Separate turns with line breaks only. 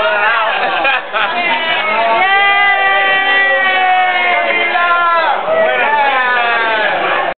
Wow.